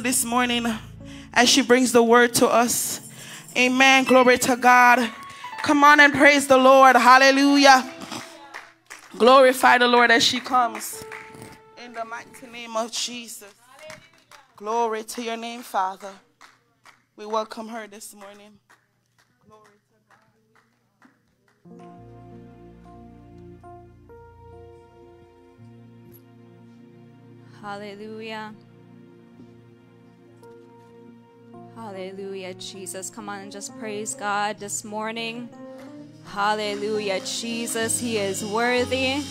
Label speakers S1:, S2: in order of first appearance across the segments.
S1: This morning as she brings the word to us. Amen. Glory to God. Come on and praise the Lord. Hallelujah. Glorify the Lord as she comes. In the mighty name of Jesus. Glory to your name, Father. We welcome her this morning. Glory to God.
S2: Hallelujah. Hallelujah, Jesus. Come on and just praise God this morning. Hallelujah, Jesus. He is worthy.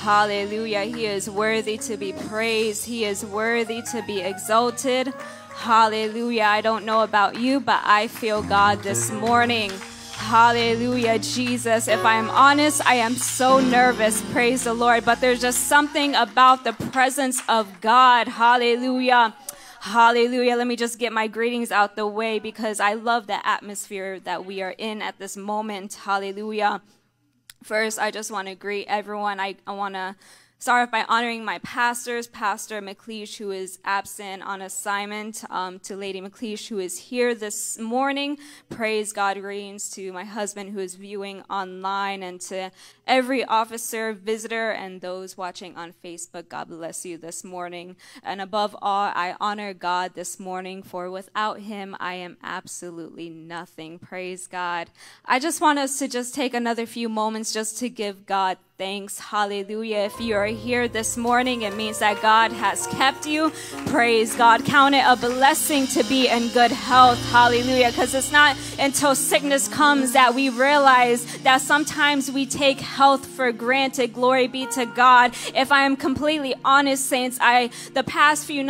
S2: Hallelujah. He is worthy to be praised. He is worthy to be exalted. Hallelujah. I don't know about you, but I feel God this morning. Hallelujah, Jesus. If I am honest, I am so nervous. Praise the Lord. But there's just something about the presence of God. Hallelujah. Hallelujah. Let me just get my greetings out the way because I love the atmosphere that we are in at this moment. Hallelujah. First, I just want to greet everyone. I, I want to start off by honoring my pastors, Pastor McLeish, who is absent on assignment, um, to Lady McLeish, who is here this morning. Praise God, greetings to my husband, who is viewing online, and to every officer, visitor, and those watching on Facebook. God bless you this morning. And above all, I honor God this morning, for without Him, I am absolutely nothing. Praise God. I just want us to just take another few moments just to give God thanks. Hallelujah. If you are here this morning, it means that God has kept you. Praise God. Count it a blessing to be in good health. Hallelujah. Because it's not until sickness comes that we realize that sometimes we take health for granted. Glory be to God. If I am completely honest, saints, I, the past few,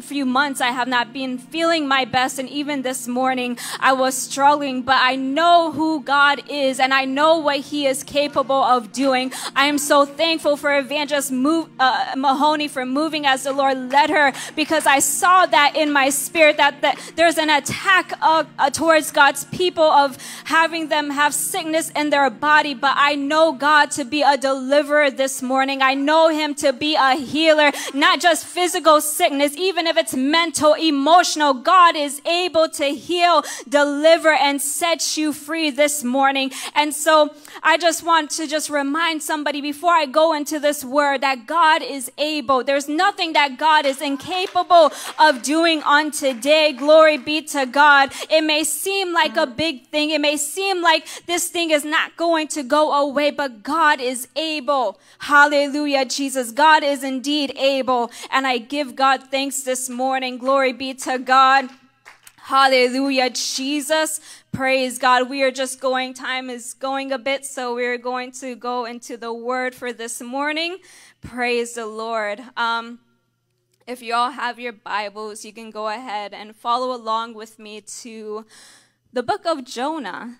S2: few months, I have not been feeling my best. And even this morning, I was struggling, but I know who God is and I know what he is capable of doing. I am so thankful for Evangelist uh, Mahoney for moving as the Lord led her because I saw that in my spirit that, that there's an attack uh, uh, towards God's people of having them have sickness in their body. But I know God to be a deliverer this morning. I know Him to be a healer, not just physical sickness, even if it's mental, emotional. God is able to heal, deliver, and set you free this morning. And so I just want to just remind somebody before I go into this word that God is able. There's nothing that God is incapable of doing on today. Glory be to God. It may seem like a big thing. It may seem like this thing is not going to go away, but God is able. Hallelujah, Jesus. God is indeed able. And I give God thanks this morning. Glory be to God. Hallelujah, Jesus. Praise God. We are just going, time is going a bit, so we're going to go into the word for this morning. Praise the Lord. Um, if you all have your Bibles, you can go ahead and follow along with me to the book of Jonah.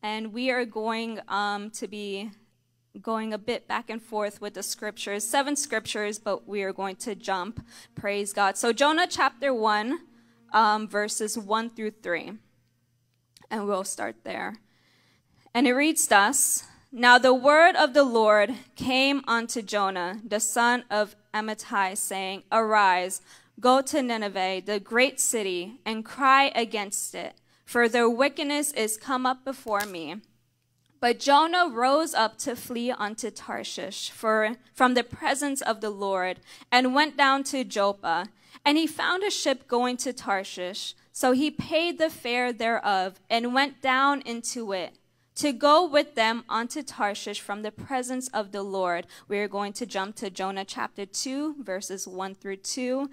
S2: And we are going um, to be going a bit back and forth with the scriptures, seven scriptures, but we are going to jump. Praise God. So, Jonah chapter 1 um, verses 1 through 3. And we'll start there. And it reads thus Now the word of the Lord came unto Jonah, the son of Amittai, saying, Arise, go to Nineveh, the great city, and cry against it, for their wickedness is come up before me. But Jonah rose up to flee unto Tarshish for, from the presence of the Lord, and went down to Joppa. And he found a ship going to Tarshish. So he paid the fare thereof and went down into it to go with them unto Tarshish from the presence of the Lord. We are going to jump to Jonah chapter 2, verses 1 through 2.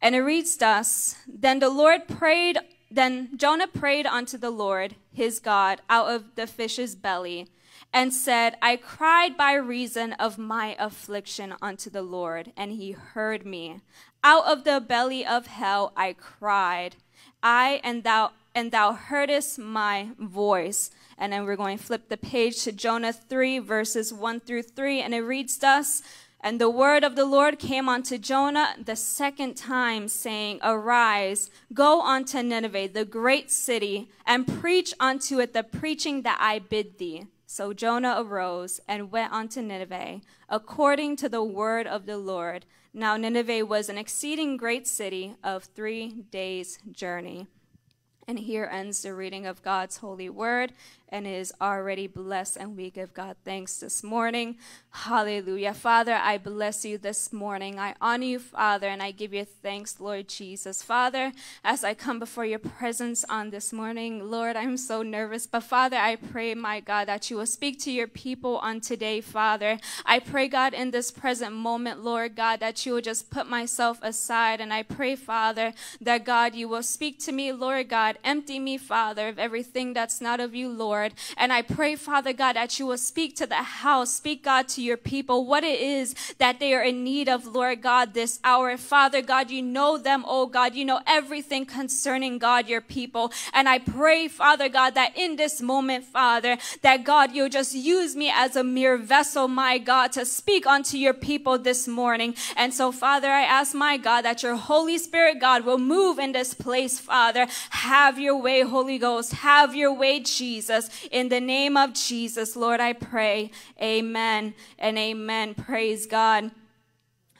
S2: And it reads thus Then the Lord prayed, then Jonah prayed unto the Lord his God out of the fish's belly and said, I cried by reason of my affliction unto the Lord, and he heard me. Out of the belly of hell I cried, I and thou and thou heardest my voice. And then we're going to flip the page to Jonah 3, verses 1 through 3, and it reads thus And the word of the Lord came unto Jonah the second time, saying, Arise, go unto Nineveh, the great city, and preach unto it the preaching that I bid thee. So Jonah arose and went unto Nineveh, according to the word of the Lord. Now Nineveh was an exceeding great city of three days' journey. And here ends the reading of God's holy word and is already blessed. And we give God thanks this morning. Hallelujah. Father, I bless you this morning. I honor you, Father, and I give you thanks, Lord Jesus. Father, as I come before your presence on this morning, Lord, I'm so nervous. But Father, I pray, my God, that you will speak to your people on today, Father. I pray, God, in this present moment, Lord God, that you will just put myself aside. And I pray, Father, that God, you will speak to me, Lord God. Empty me, Father, of everything that's not of you, Lord. Lord. And I pray, Father God, that you will speak to the house, speak, God, to your people, what it is that they are in need of, Lord God, this hour. Father God, you know them, oh God. You know everything concerning, God, your people. And I pray, Father God, that in this moment, Father, that God, you'll just use me as a mere vessel, my God, to speak unto your people this morning. And so, Father, I ask, my God, that your Holy Spirit, God, will move in this place, Father. Have your way, Holy Ghost. Have your way, Jesus. In the name of Jesus, Lord, I pray. Amen and amen. Praise God.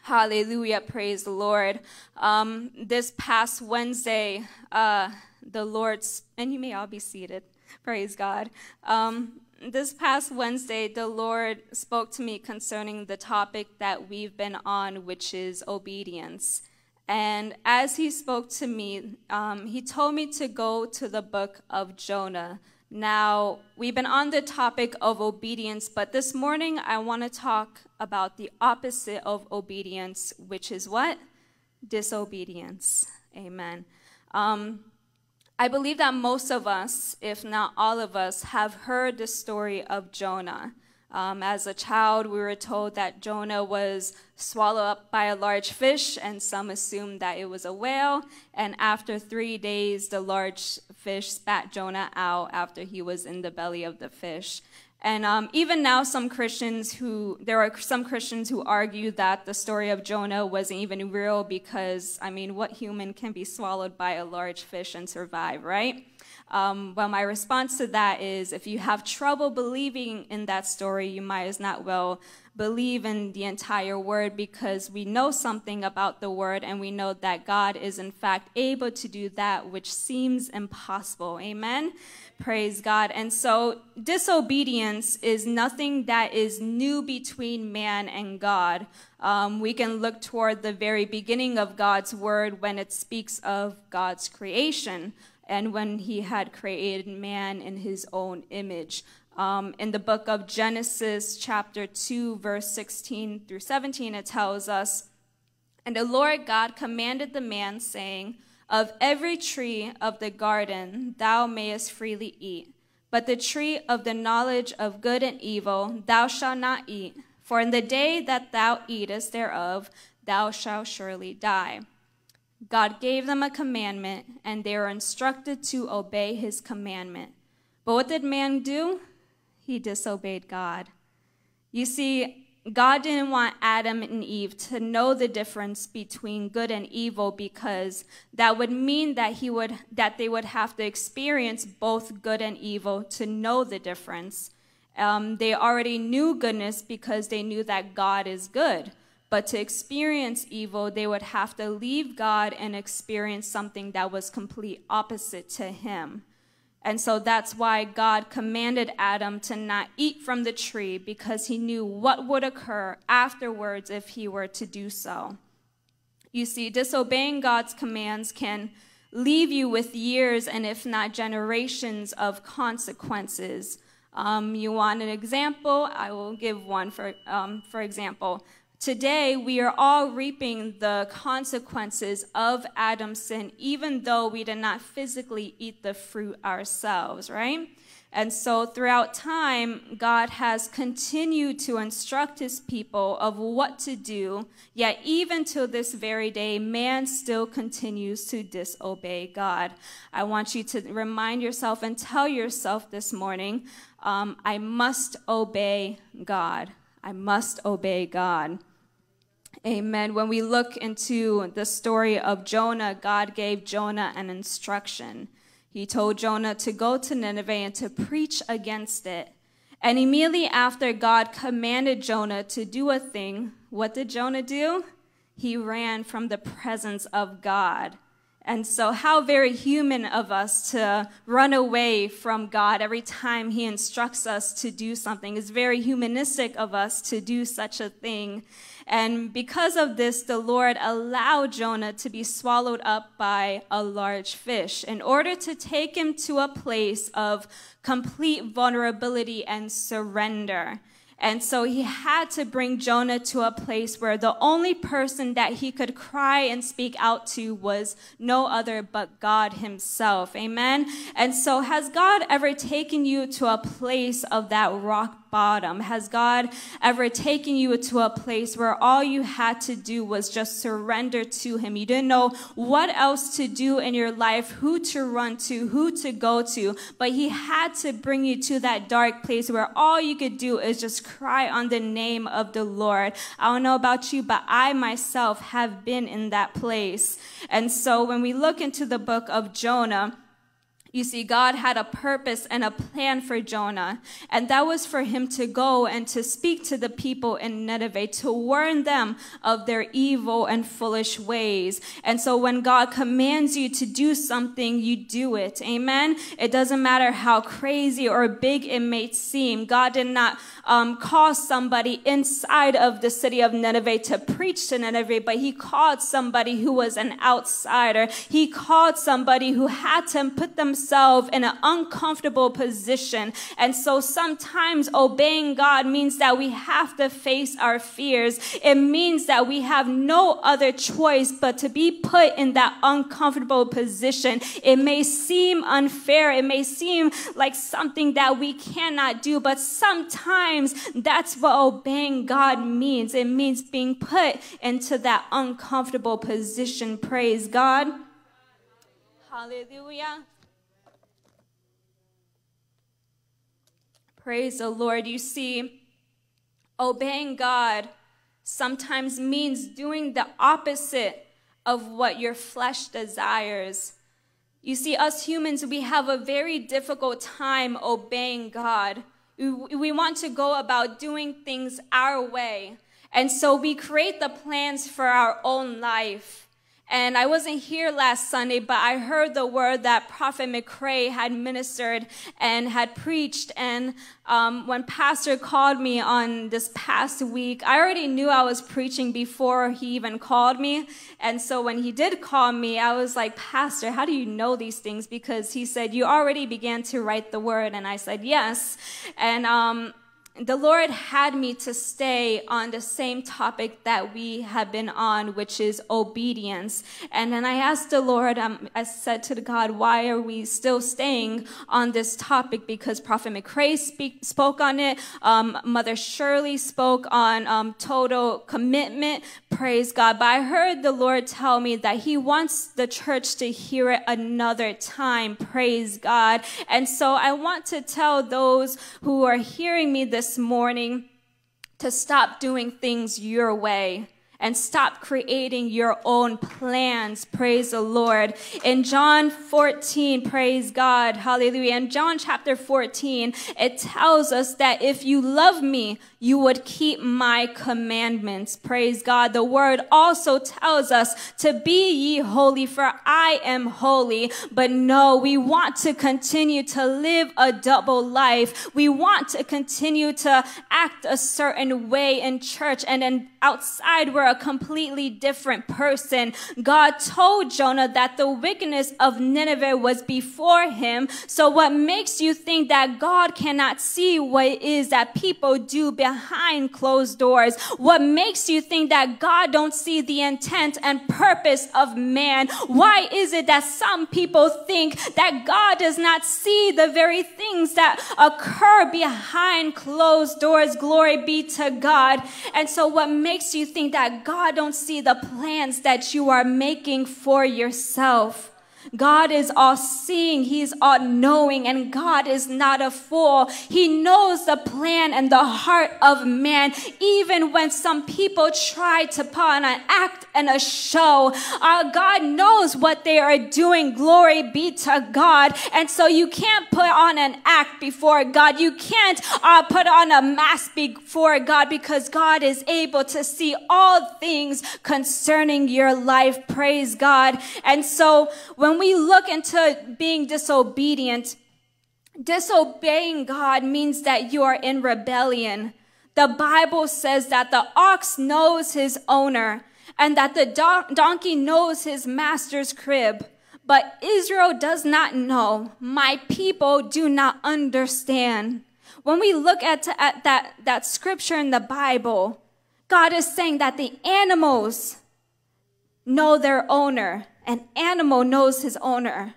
S2: Hallelujah. Praise the Lord. Um, this past Wednesday, uh, the Lord's, and you may all be seated. Praise God. Um, this past Wednesday, the Lord spoke to me concerning the topic that we've been on, which is obedience. And as he spoke to me, um, he told me to go to the book of Jonah. Now, we've been on the topic of obedience, but this morning I want to talk about the opposite of obedience, which is what? Disobedience. Amen. Um, I believe that most of us, if not all of us, have heard the story of Jonah. Um, as a child, we were told that Jonah was swallowed up by a large fish, and some assumed that it was a whale. And after three days, the large fish spat Jonah out after he was in the belly of the fish. And um, even now, some Christians who, there are some Christians who argue that the story of Jonah wasn't even real because, I mean, what human can be swallowed by a large fish and survive, right? Um, well, my response to that is if you have trouble believing in that story, you might as not well believe in the entire word because we know something about the word and we know that God is in fact able to do that which seems impossible. Amen. Praise God. And so disobedience is nothing that is new between man and God. Um, we can look toward the very beginning of God's word when it speaks of God's creation and when he had created man in his own image. Um, in the book of Genesis, chapter 2, verse 16 through 17, it tells us, And the Lord God commanded the man, saying, Of every tree of the garden thou mayest freely eat, but the tree of the knowledge of good and evil thou shalt not eat, for in the day that thou eatest thereof, thou shalt surely die. God gave them a commandment, and they were instructed to obey his commandment. But what did man do? He disobeyed God. You see, God didn't want Adam and Eve to know the difference between good and evil because that would mean that he would that they would have to experience both good and evil to know the difference. Um, they already knew goodness because they knew that God is good. But to experience evil, they would have to leave God and experience something that was complete opposite to him. And so that's why God commanded Adam to not eat from the tree because he knew what would occur afterwards if he were to do so. You see, disobeying God's commands can leave you with years and if not generations of consequences. Um, you want an example? I will give one for, um, for example. Today, we are all reaping the consequences of Adam's sin, even though we did not physically eat the fruit ourselves, right? And so, throughout time, God has continued to instruct his people of what to do, yet, even to this very day, man still continues to disobey God. I want you to remind yourself and tell yourself this morning um, I must obey God. I must obey God. Amen. When we look into the story of Jonah, God gave Jonah an instruction. He told Jonah to go to Nineveh and to preach against it. And immediately after God commanded Jonah to do a thing, what did Jonah do? he ran from the presence of God. And so, how very human of us to run away from God every time He instructs us to do something. It's very humanistic of us to do such a thing. And because of this, the Lord allowed Jonah to be swallowed up by a large fish in order to take him to a place of complete vulnerability and surrender. And so he had to bring Jonah to a place where the only person that he could cry and speak out to was no other but God himself. Amen. And so has God ever taken you to a place of that rock bottom? Has God ever taken you to a place where all you had to do was just surrender to Him? You didn't know what else to do in your life, who to run to, who to go to, but He had to bring you to that dark place where all you could do is just cry on the name of the Lord. I don't know about you, but I myself have been in that place. And so when we look into the book of Jonah, you see, God had a purpose and a plan for Jonah, and that was for him to go and to speak to the people in Nineveh, to warn them of their evil and foolish ways. And so when God commands you to do something, you do it. Amen. It doesn't matter how crazy or big it may seem. God did not um, call somebody inside of the city of Nineveh to preach to Nineveh, but he called somebody who was an outsider. He called somebody who had to put themselves in an uncomfortable position. And so sometimes obeying God means that we have to face our fears. It means that we have no other choice but to be put in that uncomfortable position. It may seem unfair. It may seem like something that we cannot do, but sometimes that's what obeying God means. It means being put into that uncomfortable position. Praise God. Hallelujah. Praise the Lord. You see, obeying God sometimes means doing the opposite of what your flesh desires. You see, us humans, we have a very difficult time obeying God. We want to go about doing things our way. And so we create the plans for our own life. And I wasn't here last Sunday, but I heard the word that Prophet McCray had ministered and had preached. And um, when Pastor called me on this past week, I already knew I was preaching before he even called me. And so when he did call me, I was like, Pastor, how do you know these things? Because he said, You already began to write the word. And I said, Yes. And um, the Lord had me to stay on the same topic that we have been on, which is obedience. And then I asked the Lord, um, I said to the God, why are we still staying on this topic? Because Prophet McCray speak, spoke on it. Um, Mother Shirley spoke on um, total commitment. Praise God. But I heard the Lord tell me that He wants the church to hear it another time. Praise God. And so I want to tell those who are hearing me this this morning to stop doing things your way and stop creating your own plans. Praise the Lord. In John 14, praise God. Hallelujah. In John chapter 14, it tells us that if you love me, you would keep my commandments. Praise God. The word also tells us to be ye holy, for I am holy. But no, we want to continue to live a double life. We want to continue to act a certain way in church and then outside we're a completely different person. God told Jonah that the wickedness of Nineveh was before him. So what makes you think that God cannot see what it is that people do behind closed doors? What makes you think that God don't see the intent and purpose of man? Why is it that some people think that God does not see the very things that occur behind closed doors? Glory be to God. And so what makes you think that God don't see the plans that you are making for yourself? God is all seeing, He's all knowing, and God is not a fool. He knows the plan and the heart of man, even when some people try to put on an act and a show. God knows what they are doing. Glory be to God. And so you can't put on an act before God. You can't uh, put on a mask before God because God is able to see all things concerning your life. Praise God. And so when we look into being disobedient, disobeying God means that you are in rebellion. The Bible says that the ox knows his owner and that the do- donkey knows his master's crib. But Israel does not know. My people do not understand. When we look at, at that, that scripture in the Bible, God is saying that the animals know their owner. An animal knows his owner.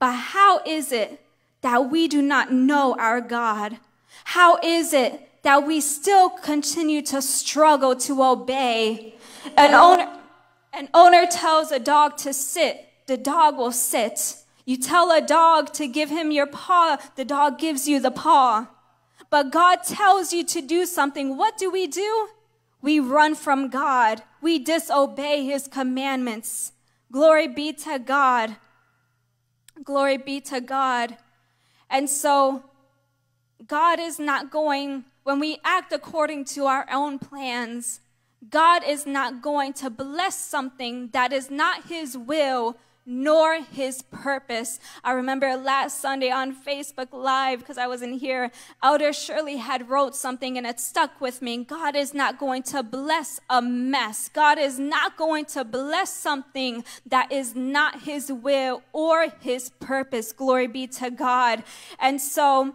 S2: But how is it that we do not know our God? How is it that we still continue to struggle to obey. An owner, an owner tells a dog to sit, the dog will sit. You tell a dog to give him your paw, the dog gives you the paw. But God tells you to do something. What do we do? We run from God. We disobey his commandments. Glory be to God. Glory be to God. And so, God is not going when we act according to our own plans, God is not going to bless something that is not His will nor His purpose. I remember last Sunday on Facebook Live, because I wasn't here, Elder Shirley had wrote something and it stuck with me. God is not going to bless a mess. God is not going to bless something that is not His will or His purpose. Glory be to God. And so,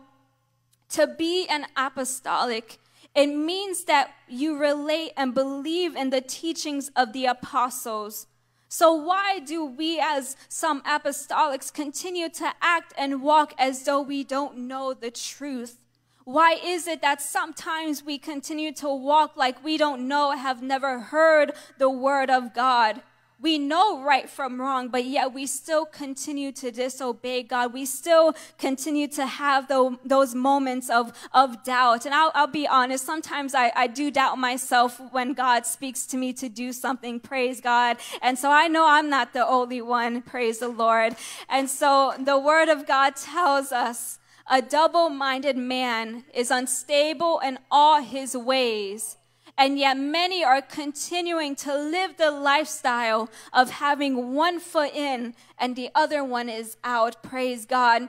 S2: to be an apostolic, it means that you relate and believe in the teachings of the apostles. So, why do we, as some apostolics, continue to act and walk as though we don't know the truth? Why is it that sometimes we continue to walk like we don't know, have never heard the word of God? We know right from wrong, but yet we still continue to disobey God. We still continue to have the, those moments of, of doubt. And I'll, I'll be honest, sometimes I, I do doubt myself when God speaks to me to do something. Praise God. And so I know I'm not the only one. Praise the Lord. And so the word of God tells us a double minded man is unstable in all his ways. And yet many are continuing to live the lifestyle of having one foot in and the other one is out. Praise God.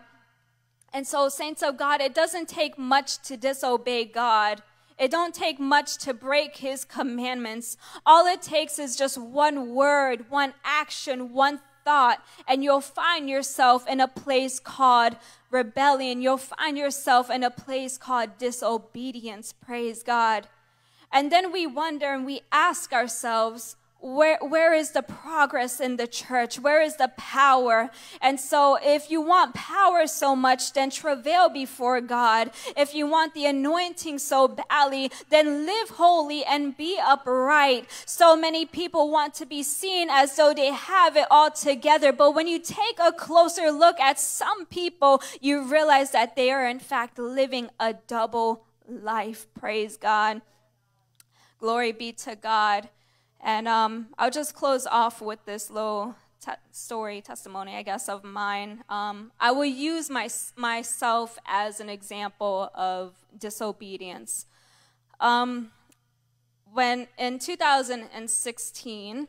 S2: And so, saints of God, it doesn't take much to disobey God. It don't take much to break his commandments. All it takes is just one word, one action, one thought, and you'll find yourself in a place called rebellion. You'll find yourself in a place called disobedience. Praise God. And then we wonder and we ask ourselves, where, where is the progress in the church? Where is the power? And so, if you want power so much, then travail before God. If you want the anointing so badly, then live holy and be upright. So many people want to be seen as though they have it all together. But when you take a closer look at some people, you realize that they are, in fact, living a double life. Praise God. Glory be to God. And um, I'll just close off with this little te- story, testimony, I guess, of mine. Um, I will use my, myself as an example of disobedience. Um, when in 2016,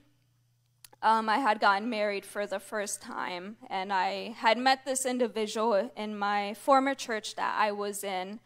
S2: um, I had gotten married for the first time, and I had met this individual in my former church that I was in.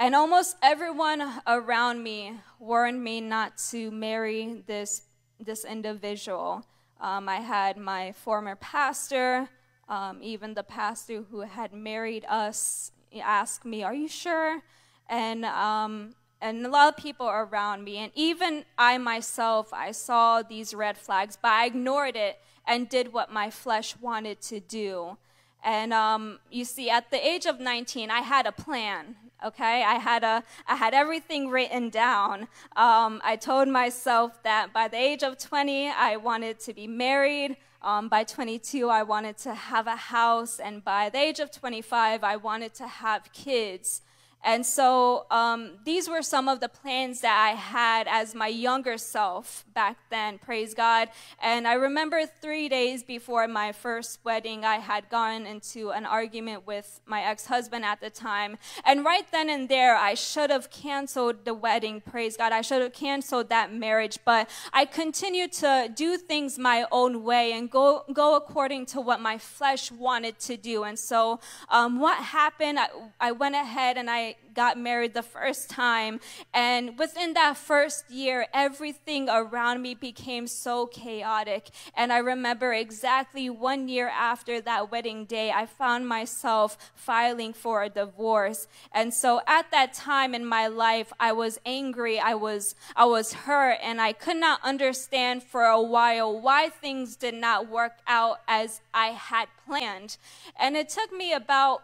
S2: And almost everyone around me warned me not to marry this, this individual. Um, I had my former pastor, um, even the pastor who had married us, ask me, Are you sure? And, um, and a lot of people around me, and even I myself, I saw these red flags, but I ignored it and did what my flesh wanted to do. And um, you see, at the age of 19, I had a plan okay? I had a i had everything written down. Um, i told myself that by the age of 20 i wanted to be married. Um, by 22 i wanted to have a house. And by the age of 25 i wanted to have kids And so um, these were some of the plans that I had as my younger self back then, praise God. And I remember three days before my first wedding, I had gone into an argument with my ex husband at the time. And right then and there, I should have canceled the wedding, praise God. I should have canceled that marriage. But I continued to do things my own way and go, go according to what my flesh wanted to do. And so um, what happened, I, I went ahead and I got married the first time. And within that first year, everything around me became so chaotic. And I remember exactly one year after that wedding day, I found myself filing for a divorce. And so at that time in my life, I was angry, I was, I was hurt, and I could not understand for a while why things did not work out as I had planned. And it took me about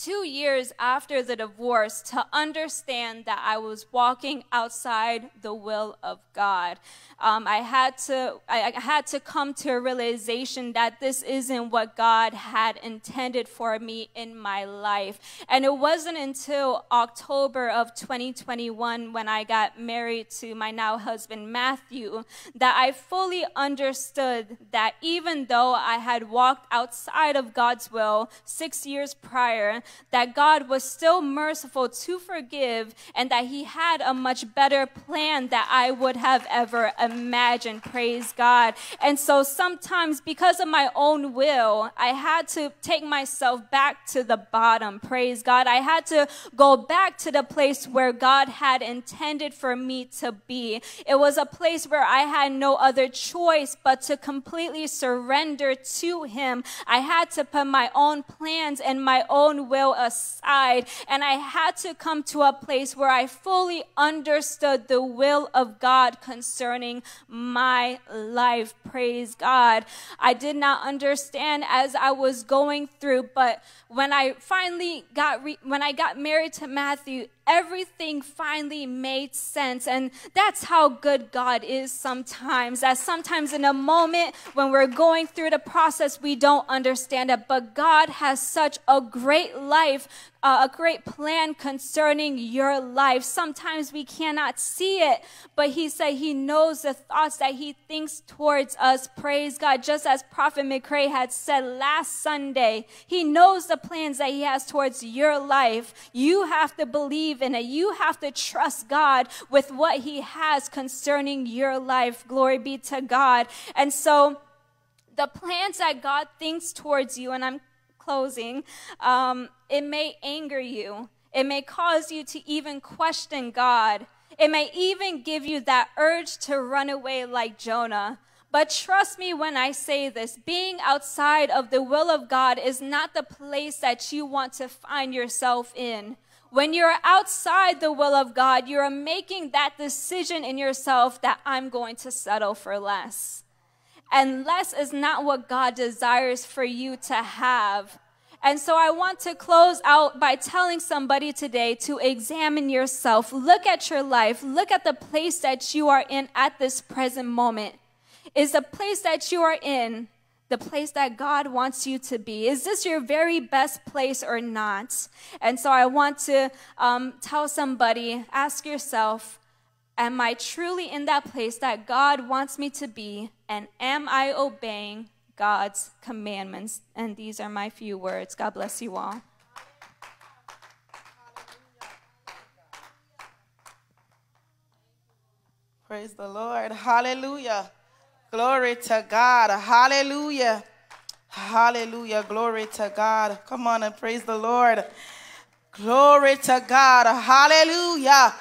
S2: two years after the divorce to understand that I was walking outside the will of God. Um, I had to I, I had to come to a realization that this isn't what God had intended for me in my life. And it wasn't until October of 2021 when I got married to my now husband Matthew that I fully understood that even though I had walked outside of God's will six years prior, that God was still merciful to forgive and that He had a much better plan that I would have ever imagined. Praise God. And so sometimes, because of my own will, I had to take myself back to the bottom. Praise God. I had to go back to the place where God had intended for me to be. It was a place where I had no other choice but to completely surrender to Him. I had to put my own plans and my own will will aside. And I had to come to a place where I fully understood the will of God concerning my life. Praise God. I did not understand as I was going through, but when I finally got, re- when I got married to Matthew, everything finally made sense. And that's how good God is sometimes. That sometimes in a moment when we're going through the process, we don't understand it. But God has such a great life uh, a great plan concerning your life. Sometimes we cannot see it, but he said he knows the thoughts that he thinks towards us. Praise God. Just as Prophet McCray had said last Sunday, he knows the plans that he has towards your life. You have to believe in it. You have to trust God with what he has concerning your life. Glory be to God. And so, the plans that God thinks towards you, and I'm closing, um, it may anger you. It may cause you to even question God. It may even give you that urge to run away like Jonah. But trust me when I say this being outside of the will of God is not the place that you want to find yourself in. When you're outside the will of God, you're making that decision in yourself that I'm going to settle for less. And less is not what God desires for you to have. And so I want to close out by telling somebody today to examine yourself. Look at your life. Look at the place that you are in at this present moment. Is the place that you are in the place that God wants you to be? Is this your very best place or not? And so I want to um, tell somebody, ask yourself, Am I truly in that place that God wants me to be? And am I obeying God's commandments? And these are my few words. God bless you all.
S1: Praise the Lord. Hallelujah. Glory to God. Hallelujah. Hallelujah. Glory to God. Come on and praise the Lord. Glory to God. Hallelujah.